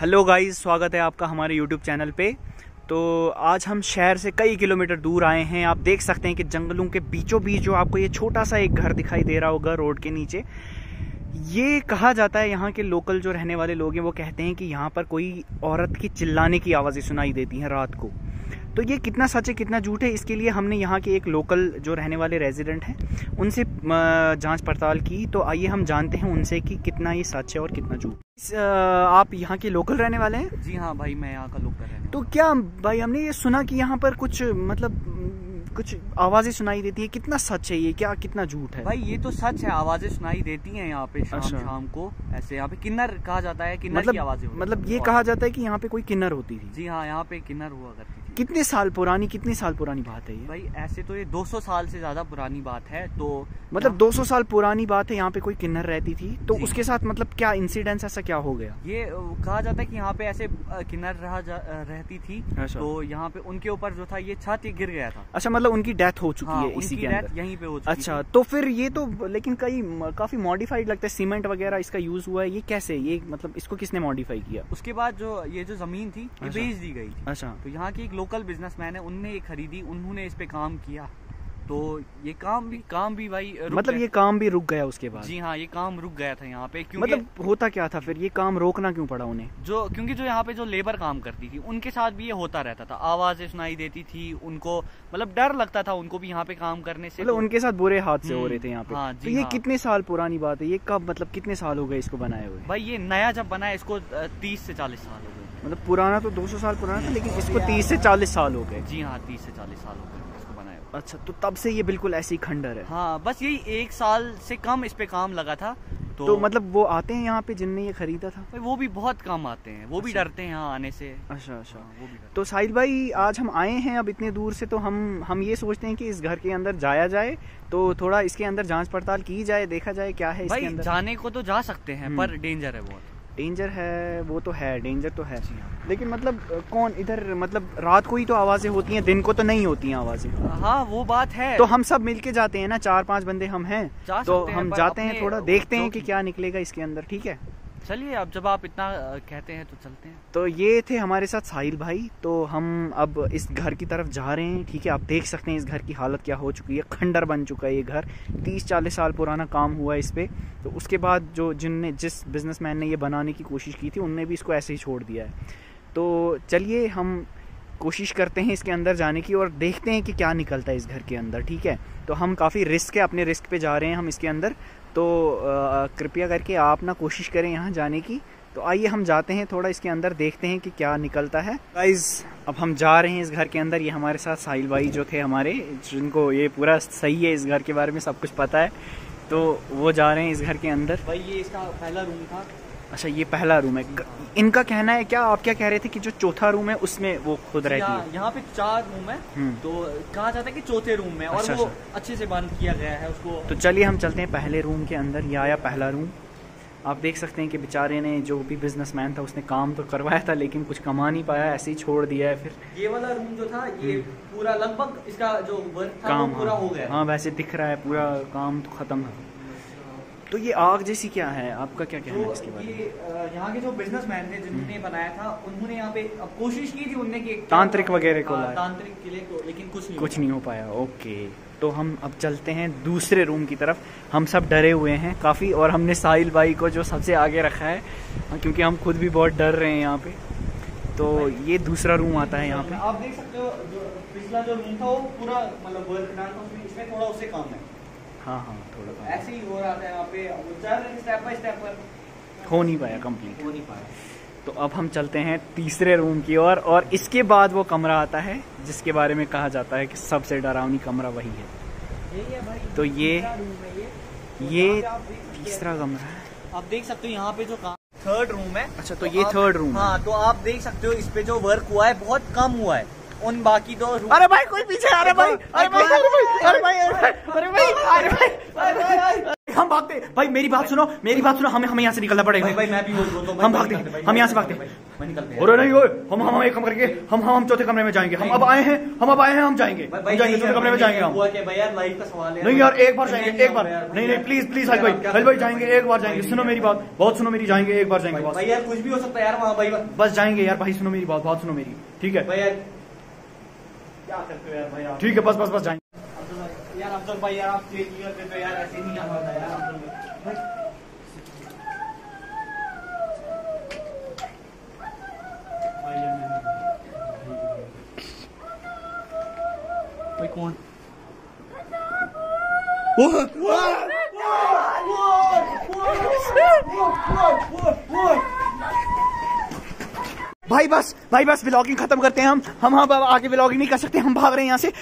Hello guys, स्वागत है आपका हमारे यूट्यूब चैनल पे। तो आज हम शहर से कई किलोमीटर दूर आए हैं। आप देख सकते हैं कि जंगलों के बीचों बीच जो आपको ये छोटा सा एक घर दिखाई दे रहा होगा रोड के नीचे, ये कहा जाता है यहाँ के लोकल जो रहने वाले लोग हैं, वो कहते हैं कि यहाँ पर कोई औरत की चिल्लाने की आवाज़ें सुनाई देती हैं रात को। तो ये कितना सच है कितना झूठ है इसके लिए हमने यहाँ के एक लोकल जो रहने वाले रेजिडेंट हैं उनसे जाँच पड़ताल की। तो आइए हम जानते हैं उनसे कि कितना ये सच है और कितना झूठ आप यहाँ के लोकल रहने वाले हैं? जी हाँ भाई मैं यहाँ का लोकल तो क्या भाई हमने ये सुना कि यहाँ पर कुछ मतलब कुछ आवाज़ें सुनाई देती है? कितना सच है ये? क्या कितना झूठ है? भाई ये तो सच है आवाज़ें सुनाई देती हैं यहाँ पे शाम अच्छा। शाम को ऐसे यहाँ पे किन्नर कहा जाता है किन्नर मतलब, की आवाज़ें मतलब ये कहा जाता है कि यहाँ पे कोई किन्नर होती थी। जी हाँ यहाँ पे किन्नर हुआ करती कितने साल पुरानी कितनी साल पुरानी बात है ये? भाई ऐसे तो ये 200 साल से ज़्यादा पुरानी बात है तो मतलब 200 साल पुरानी बात है यहाँ पे कोई किन्नर रहती थी तो उसके साथ मतलब क्या इंसिडेंस ऐसा क्या हो गया? ये कहा जाता है कि यहाँ पे ऐसे किन्नर रहा रहती थी अच्छा। तो यहाँ पे उनके ऊपर जो था ये छत गिर गया था। अच्छा मतलब उनकी डेथ हो चुकी हाँ, है इसी के अंदर। यहीं पे हो चुकी अच्छा तो फिर ये तो लेकिन कई काफ़ी मॉडिफाइड लगता है सीमेंट वगैरह इसका यूज़ हुआ है ये कैसे ये मतलब इसको किसने मॉडिफाई किया? उसके बाद जो ये जो ज़मीन थी ये अच्छा। बेच दी गई अच्छा। तो यहाँ की एक लोकल बिजनेसमैन है उनने ये खरीदी उन्होंने इस पे काम किया। तो ये काम भी काम भी भाई मतलब ये काम भी रुक गया उसके बाद? जी हाँ ये काम रुक गया था यहाँ पे क्योंकि मतलब होता क्या था फिर? ये काम रोकना क्यों पड़ा उन्हें? जो क्योंकि जो यहाँ पे जो लेबर काम करती थी उनके साथ भी ये होता रहता था। आवाज़ें सुनाई देती थी उनको मतलब डर लगता था उनको भी यहाँ पे काम करने से। मतलब उनके साथ बुरे हाथ से हो रहे थे यहाँ पे। हाँ, तो ये हाँ। कितने साल पुरानी बात है? ये कब मतलब कितने साल हो गए इसको बनाए हुए? भाई ये नया जब बनाया इसको तीस से चालीस साल हो गए। मतलब पुराना तो 200 साल पुराना था लेकिन इसको 30 से 40 साल हो गए। जी हाँ 30 से 40 साल हो गए। अच्छा तो तब से ये बिल्कुल ऐसी खंडर है। हाँ बस यही एक साल से कम इस पे काम लगा था तो, तो मतलब वो आते हैं यहाँ पे जिनने ये खरीदा था? वो भी बहुत कम आते हैं वो अच्छा। भी डरते हैं यहाँ आने से। अच्छा अच्छा। हाँ, वो भी तो साहिल भाई आज हम आए हैं अब इतने दूर से तो हम हम ये सोचते हैं कि इस घर के अंदर जाया जाए तो थोड़ा इसके अंदर जाँच पड़ताल की जाए देखा जाए क्या है इसके अंदर। जाने को तो जा सकते हैं हम्म। पर डेंजर है बहुत। डेंजर है वो तो है डेंजर तो है हाँ। लेकिन मतलब कौन इधर मतलब रात को ही तो आवाज़ें होती हैं दिन को तो नहीं होती हैं आवाज़ें। हाँ वो बात है। तो हम सब मिलके जाते हैं ना चार पाँच बंदे हम हैं तो हम जाते हैं थोड़ा देखते हैं कि क्या निकलेगा इसके अंदर ठीक है? चलिए, अब जब आप इतना कहते हैं तो चलते हैं। तो ये थे हमारे साथ साहिल भाई। तो हम अब इस घर की तरफ़ जा रहे हैं, ठीक है? आप देख सकते हैं इस घर की हालत क्या हो चुकी है। खंडर बन चुका है ये घर। तीस चालीस साल पुराना काम हुआ है इस पर तो उसके बाद जो जिनने, जिस बिजनेसमैन ने ये बनाने की कोशिश की थी, उनने भी इसको ऐसे ही छोड़ दिया है। तो चलिए, हम कोशिश करते हैं इसके अंदर जाने की और देखते हैं कि क्या निकलता है इस घर के अंदर, ठीक है? तो हम काफ़ी रिस्क है, अपने रिस्क पे जा रहे हैं हम इसके अंदर। तो कृपया करके आप ना कोशिश करें यहाँ जाने की। तो आइए हम जाते हैं, थोड़ा इसके अंदर देखते हैं कि क्या निकलता है। गाइज़ अब हम जा रहे हैं इस घर के अंदर। ये हमारे साथ साहिल भाई जो थे हमारे, जिनको ये पूरा सही है इस घर के बारे में सब कुछ पता है। तो वो जा रहे हैं इस घर के अंदर। भाई, ये इसका पहला रूम था। अच्छा ये पहला रूम है। इनका कहना है क्या आप क्या कह रहे थे कि जो चौथा रूम है उसमें वो खुद रहती है? यहाँ पे चार रूम है हम्म। तो कहा जाता है कि चौथे रूम में और अच्छा, वो अच्छा। अच्छे से बंद किया गया है उसको। तो चलिए हम चलते हैं पहले रूम के अंदर ये आया पहला रूम आप देख सकते हैं कि बेचारे ने जो भी बिजनेसमैन था उसने काम तो करवाया था लेकिन कुछ कमा नहीं पाया ऐसे ही छोड़ दिया है फिर। ये वाला रूम जो था ये हम्म। पूरा लगभग इसका जो वर्क था काम पूरा हाँ, हो गया हाँ वैसे दिख रहा है पूरा काम तो खत्म है। तो ये आग जैसी क्या है? आपका क्या कहना है तो इसके बारे में? यहाँ के जो बिजनेसमैन थे जिन्होंने बनाया था उन्होंने यहाँ पे कोशिश की थी उनने की तांत्रिक वगैरह को हाँ, तांत्रिक किले को लेकिन कुछ नहीं कुछ नहीं हो पाया। ओके। तो हम अब चलते हैं दूसरे रूम की तरफ़। हम सब डरे हुए हैं काफ़ी और हमने साहिल भाई को जो सबसे आगे रखा है हाँ, क्योंकि हम खुद भी बहुत डर रहे हैं यहाँ पे। तो ये दूसरा रूम आता है यहाँ पे। आप देख सकते हो जो पिछला जो रूम था वो पूरा मतलब इसमें थोड़ा उससे कम है। हाँ हाँ थोड़ा ऐसे ही हो रहा था यहाँ पे वो चल स्टेप बाय स्टेप पर। हो नहीं पाया कंप्लीट हो नहीं पाया। तो अब हम चलते हैं तीसरे रूम की ओर और, और इसके बाद वो कमरा आता है जिसके बारे में कहा जाता है कि सबसे डरावनी कमरा वही है। है भाई। तो ये ये। तीसरा कमरा है। आप देख सकते हो यहाँ पे जो काम थर्ड रूम है। अच्छा तो, तो ये थर्ड रूम हाँ। तो आप देख सकते हो इस पे जो वर्क हुआ है बहुत कम हुआ है। उन बाकी दो अरे भाई कोई पीछे अरे भाई अरे भाई अरे भाई अरे भाई अरे भाई अरे भाई हम भागते। भाई मेरी बात सुनो मेरी बात सुनो हमें हमें यहाँ से निकलना पड़ेगा। भाई भाई मैं भी बोल रहा हम भागते हम यहाँ से भागते। और नहीं हो हम हम एक कम करके हम हम चौथे कमरे में जाएँगे। हम अब आए हैं हम अब आए हैं हम जाएँगे। जाएँगे चौथे कमरे में जाएँगे हम। नहीं यार एक बार जाएँगे एक बार। नहीं नहीं प्लीज़ प्लीज़ हल भाई हल भाई जाएँगे एक बार जाएँगे। सुनो मेरी बात बहुत सुनो मेरी जाएँगे एक बार जाएँगे भाई यार कुछ भी हो सकता है यार वहाँ भाई बस जाएँगे यार भाई सुनो मेरी बात बहुत सुनो मेरी। ठीक है? भाई यार क्या करते हो यार भाई ठीक है बस बस बस जाएँगे। यार अफजल भाई यार आप चेक नहीं करते तो यार ऐसे नहीं आता यार भाई। कौन? भाई बस भाई बस ब्लॉगिंग खत्म करते हैं हम। हम हाँ आगे ब्लॉगिंग नहीं कर सकते, हम भाग रहे हैं यहाँ से।